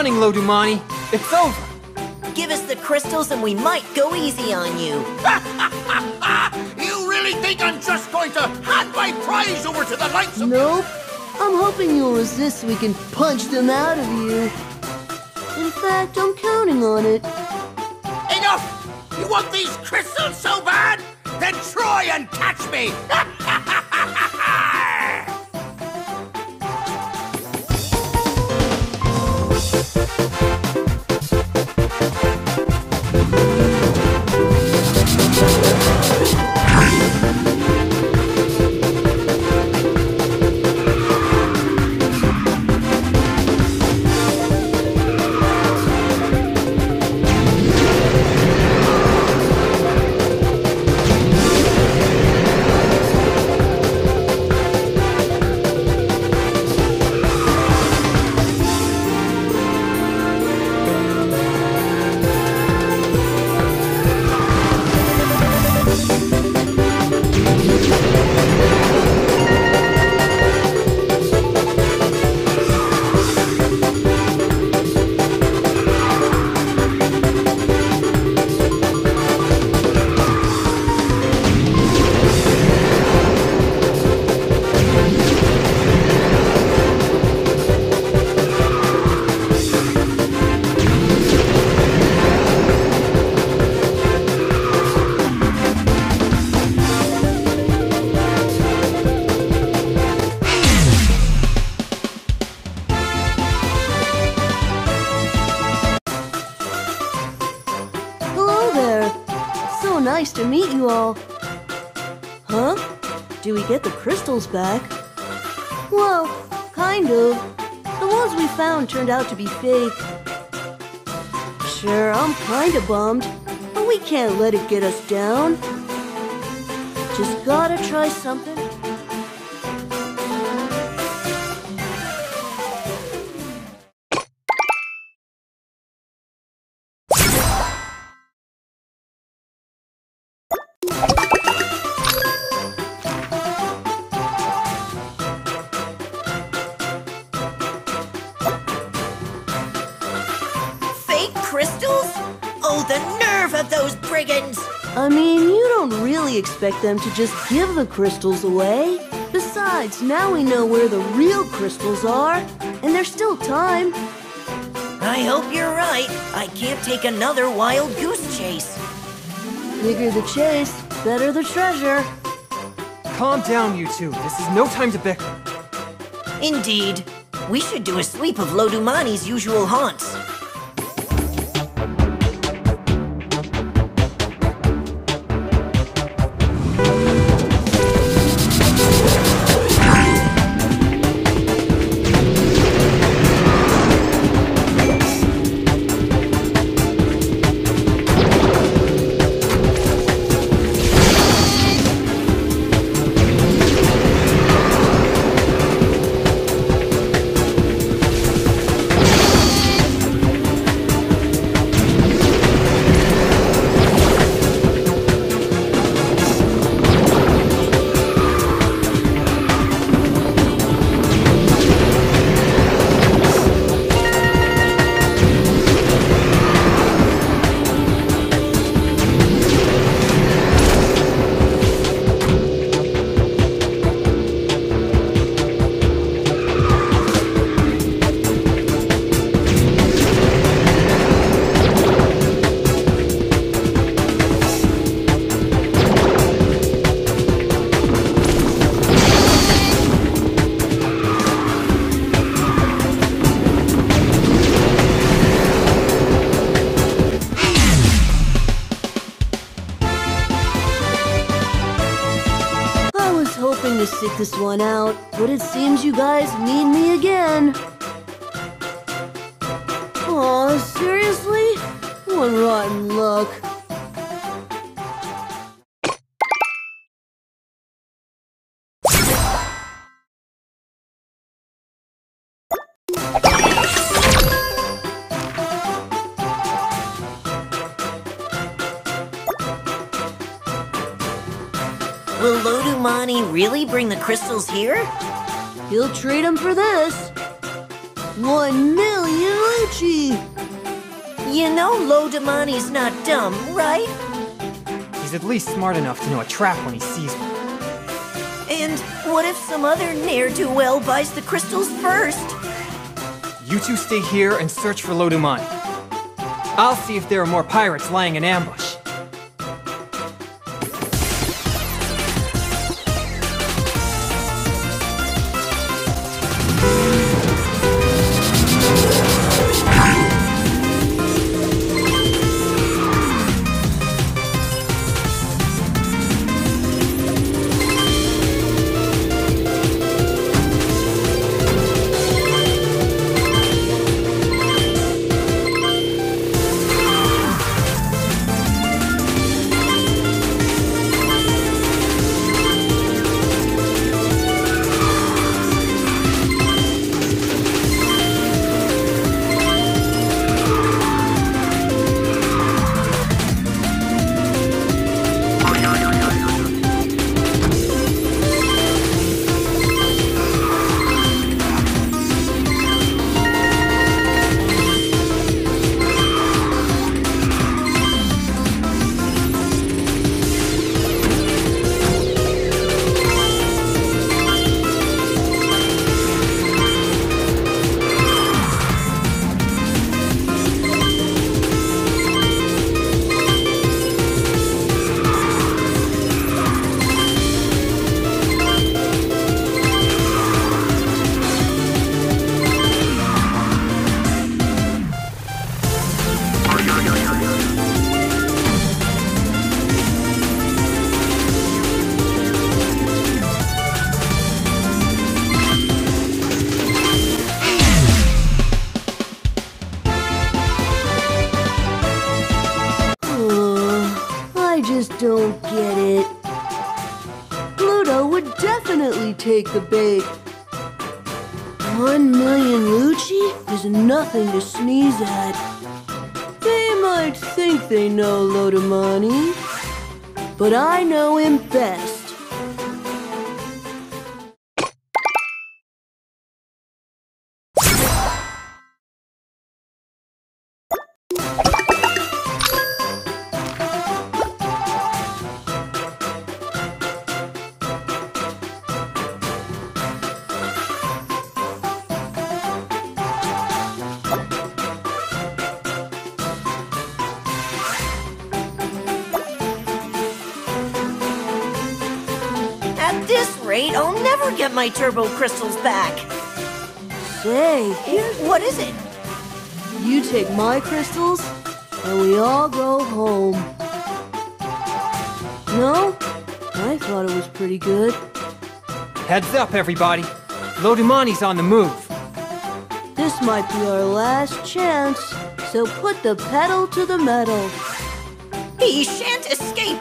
bother running, Lodumani. It's over. Give us the crystals and we might go easy on you. you really think I'm just going to hand my prize over to the likes of... Nope. I'm hoping you'll resist so we can punch them out of you. In fact, I'm counting on it. Enough! You want these crystals so bad? Then try and catch me! you all. Huh? Do we get the crystals back? Well, kind of. The ones we found turned out to be fake. Sure, I'm kinda bummed, but we can't let it get us down. Just gotta try something. Of those brigands! I mean, you don't really expect them to just give the crystals away. Besides, now we know where the real crystals are, and there's still time. I hope you're right. I can't take another wild goose chase. Bigger the chase, better the treasure. Calm down, you two. This is no time to bicker. Indeed. We should do a sweep of Lodumani's usual haunts. One out, but it seems you guys need me again. Aw, seriously? What rotten luck. Will really bring the crystals here? He'll trade them for this. One million Lucci! You know Lodumani's not dumb, right? He's at least smart enough to know a trap when he sees one. And what if some other ne'er-do-well buys the crystals first? You two stay here and search for Lodumani. I'll see if there are more pirates lying in ambush. Take the bait. One million Lucci is nothing to sneeze at. They might think they know Lodumani, but I know him best. Rate, I'll never get my turbo crystals back. Say, here's What is it? you take my crystals, and we all go home. No? I thought it was pretty good. Heads up, everybody. Lodumani's on the move. This might be our last chance, so put the pedal to the metal. He shan't escape.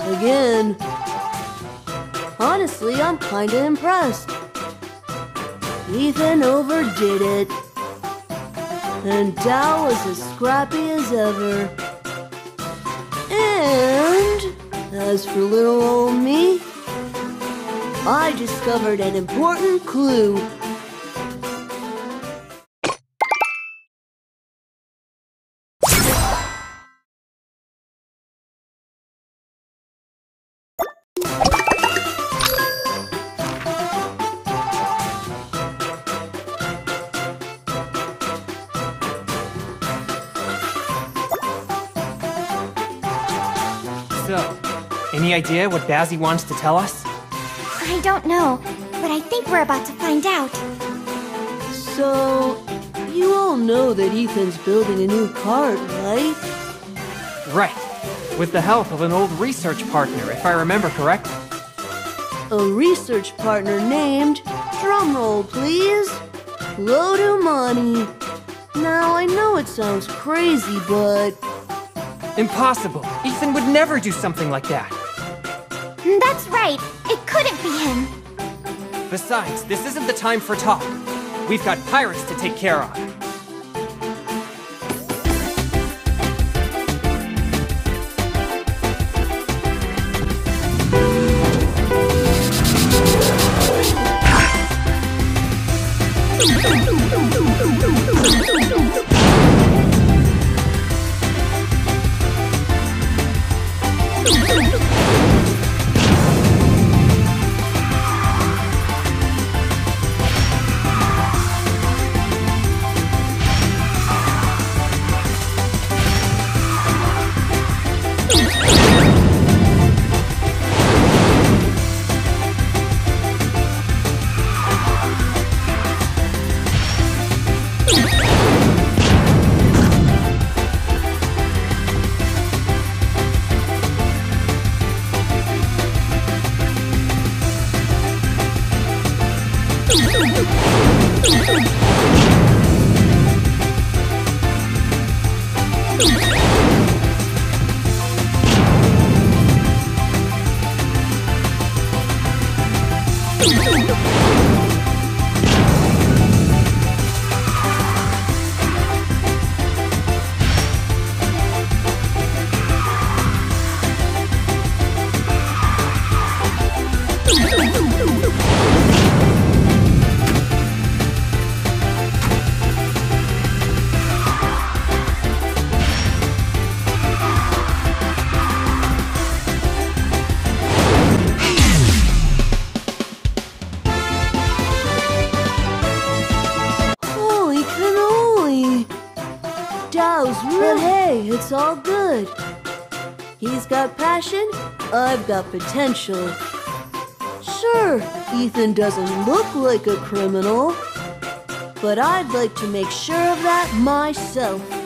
Again. Honestly, I'm kinda impressed. Ethan overdid it. And Dao was as scrappy as ever. And as for little old me, I discovered an important clue. Any idea what Bazzy wants to tell us? I don't know, but I think we're about to find out. So, you all know that Ethan's building a new cart, right? Right. With the help of an old research partner, if I remember correctly. A research partner named, drumroll please, Lodumani. Now, I know it sounds crazy, but Impossible. Ethan would never do something like that. That's right, it couldn't be him. Besides, this isn't the time for talk. We've got pirates to take care of. But hey, it's all good. He's got passion, I've got potential. Sure, Ethan doesn't look like a criminal, but I'd like to make sure of that myself.